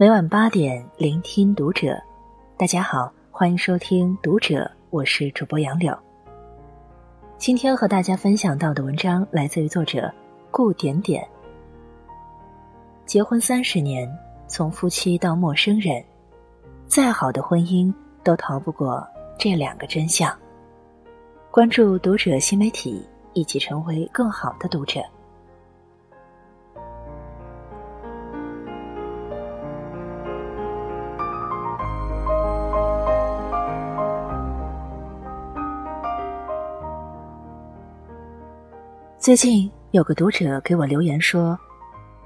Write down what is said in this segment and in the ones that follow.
每晚八点，聆听读者。大家好，欢迎收听《读者》，我是主播杨柳。今天和大家分享到的文章来自于作者顾点点。结婚三十年，从夫妻到陌生人，再好的婚姻都逃不过这两个真相。关注读者新媒体，一起成为更好的读者。最近有个读者给我留言说，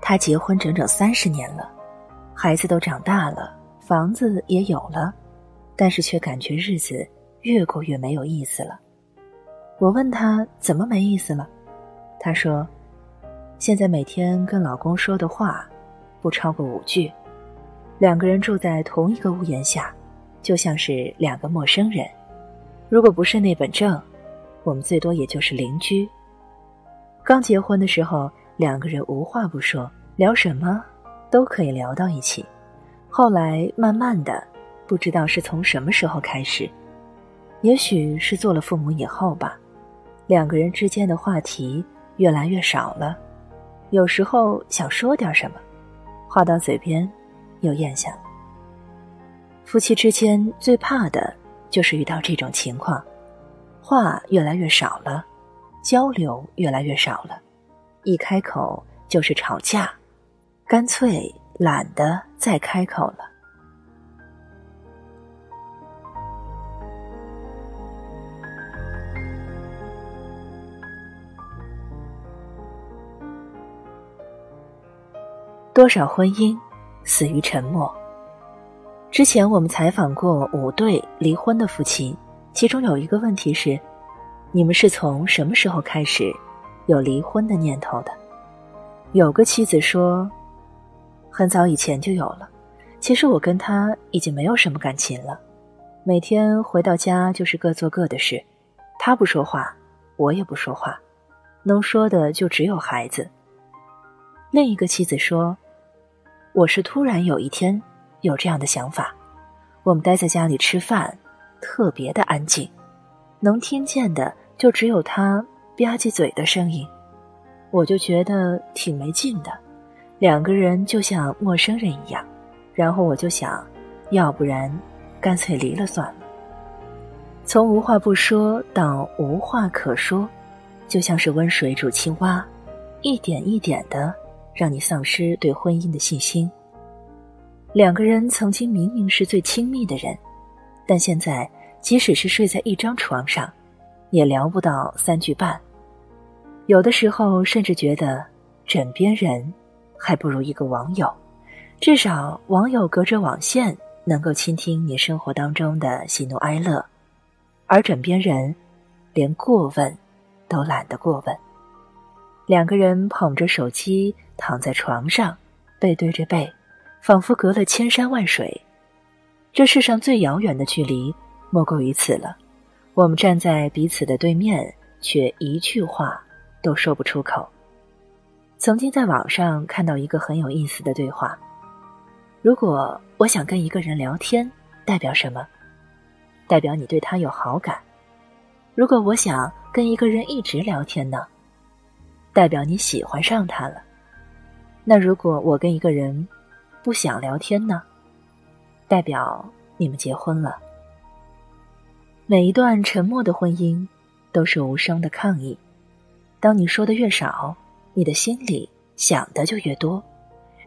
他结婚整整三十年了，孩子都长大了，房子也有了，但是却感觉日子越过越没有意思了。我问他怎么没意思了，他说，现在每天跟老公说的话不超过五句，两个人住在同一个屋檐下，就像是两个陌生人。如果不是那本证，我们最多也就是邻居。刚结婚的时候，两个人无话不说，聊什么都可以聊到一起。后来慢慢的，不知道是从什么时候开始，也许是做了父母以后吧，两个人之间的话题越来越少了。有时候想说点什么，话到嘴边又咽下。夫妻之间最怕的就是遇到这种情况，话越来越少了。交流越来越少了，一开口就是吵架，干脆懒得再开口了。多少婚姻死于沉默？之前我们采访过五对离婚的夫妻，其中有一个问题是。你们是从什么时候开始有离婚的念头的？有个妻子说，很早以前就有了。其实我跟他已经没有什么感情了，每天回到家就是各做各的事，他不说话，我也不说话，能说的就只有孩子。另一个妻子说，我是突然有一天有这样的想法，我们待在家里吃饭，特别的安静，能听见的。就只有他吧唧嘴的声音，我就觉得挺没劲的，两个人就像陌生人一样。然后我就想，要不然干脆离了算了。从无话不说到无话可说，就像是温水煮青蛙，一点一点的让你丧失对婚姻的信心。两个人曾经明明是最亲密的人，但现在即使是睡在一张床上。也聊不到三句半，有的时候甚至觉得枕边人还不如一个网友，至少网友隔着网线能够倾听你生活当中的喜怒哀乐，而枕边人连过问都懒得过问。两个人捧着手机躺在床上，背对着背，仿佛隔了千山万水，这世上最遥远的距离莫过于此了。我们站在彼此的对面，却一句话都说不出口。曾经在网上看到一个很有意思的对话：如果我想跟一个人聊天，代表什么？代表你对他有好感。如果我想跟一个人一直聊天呢？代表你喜欢上他了。那如果我跟一个人不想聊天呢？代表你们结婚了。每一段沉默的婚姻，都是无声的抗议。当你说的越少，你的心里想的就越多。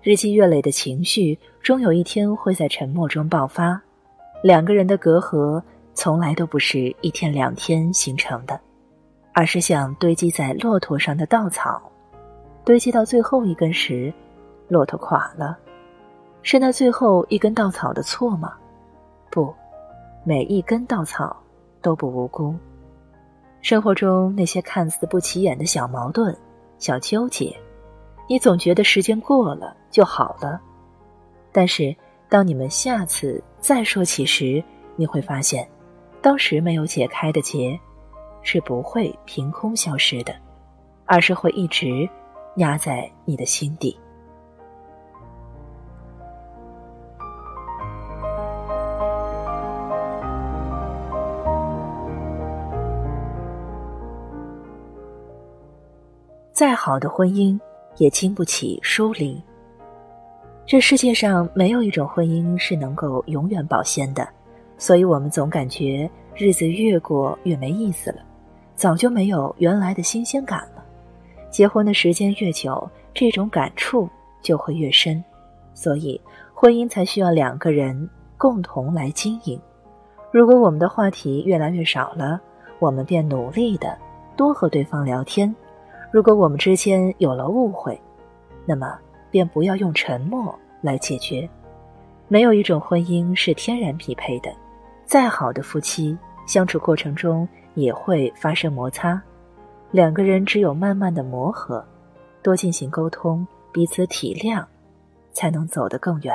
日积月累的情绪，终有一天会在沉默中爆发。两个人的隔阂，从来都不是一天两天形成的，而是像堆积在骆驼上的稻草，堆积到最后一根时，骆驼垮了。是那最后一根稻草的错吗？不，每一根稻草。都不无辜。生活中那些看似不起眼的小矛盾、小纠结，你总觉得时间过了就好了。但是，当你们下次再说起时，你会发现，当时没有解开的结，是不会凭空消失的，而是会一直压在你的心底。好的婚姻也经不起疏离。这世界上没有一种婚姻是能够永远保鲜的，所以我们总感觉日子越过越没意思了，早就没有原来的新鲜感了。结婚的时间越久，这种感触就会越深，所以婚姻才需要两个人共同来经营。如果我们的话题越来越少了，我们便努力的多和对方聊天；如果我们之间有了误会，那么。便不要用沉默来解决。没有一种婚姻是天然匹配的，再好的夫妻相处过程中也会发生摩擦。两个人只有慢慢的磨合，多进行沟通，彼此体谅，才能走得更远。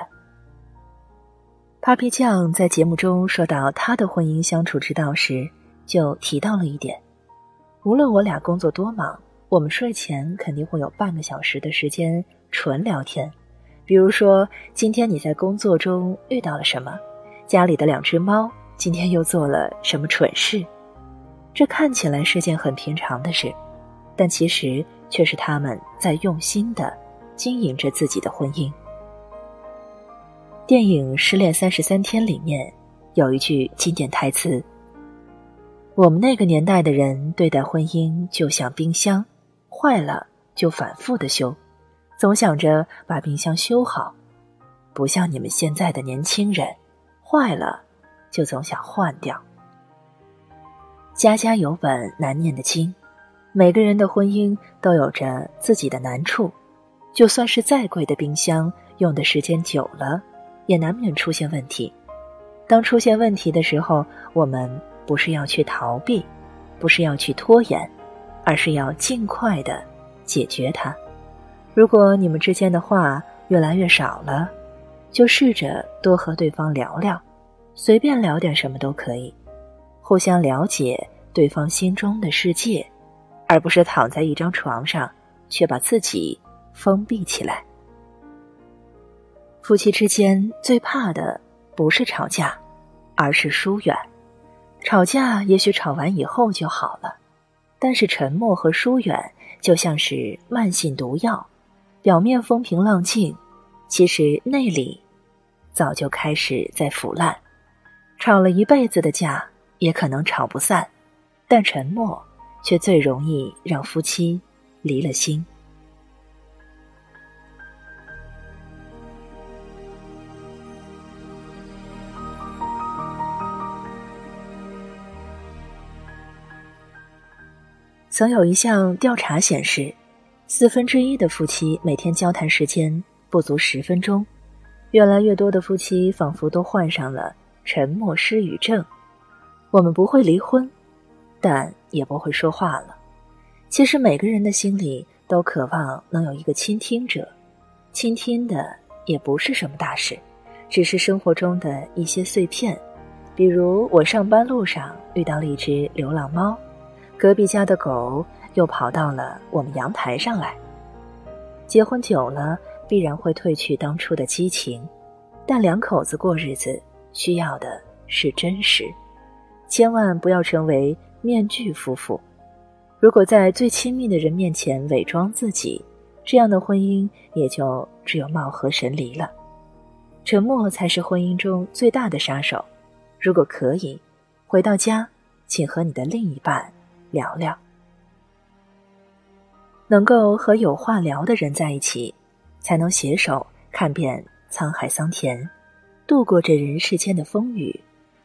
Papi 酱在节目中说到他的婚姻相处之道时，就提到了一点：无论我俩工作多忙，我们睡前肯定会有半个小时的时间。纯聊天，比如说今天你在工作中遇到了什么，家里的两只猫今天又做了什么蠢事，这看起来是件很平常的事，但其实却是他们在用心的经营着自己的婚姻。电影《失恋三十三天》里面有一句经典台词：“我们那个年代的人对待婚姻就像冰箱，坏了就反复的修。”总想着把冰箱修好，不像你们现在的年轻人，坏了就总想换掉。家家有本难念的经，每个人的婚姻都有着自己的难处。就算是再贵的冰箱，用的时间久了，也难免出现问题。当出现问题的时候，我们不是要去逃避，不是要去拖延，而是要尽快的解决它。如果你们之间的话越来越少了，就试着多和对方聊聊，随便聊点什么都可以，互相了解对方心中的世界，而不是躺在一张床上却把自己封闭起来。夫妻之间最怕的不是吵架，而是疏远。吵架也许吵完以后就好了，但是沉默和疏远就像是慢性毒药。表面风平浪静，其实内里早就开始在腐烂。吵了一辈子的架，也可能吵不散，但沉默却最容易让夫妻离了心。曾有一项调查显示。四分之一的夫妻每天交谈时间不足十分钟，越来越多的夫妻仿佛都患上了沉默失语症。我们不会离婚，但也不会说话了。其实每个人的心里都渴望能有一个倾听者，倾听的也不是什么大事，只是生活中的一些碎片，比如我上班路上遇到了一只流浪猫，隔壁家的狗。又跑到了我们阳台上来。结婚久了，必然会褪去当初的激情，但两口子过日子需要的是真实，千万不要成为面具夫妇。如果在最亲密的人面前伪装自己，这样的婚姻也就只有貌合神离了。沉默才是婚姻中最大的杀手。如果可以，回到家，请和你的另一半聊聊。能够和有话聊的人在一起，才能携手看遍沧海桑田，度过这人世间的风雨。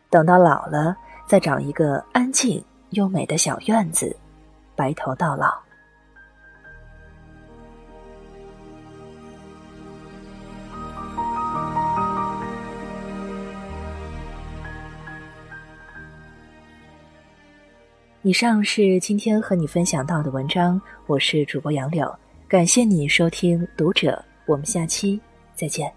等到老了，再找一个安静优美的小院子，白头到老。以上是今天和你分享到的文章，我是主播杨柳，感谢你收听读者，我们下期再见。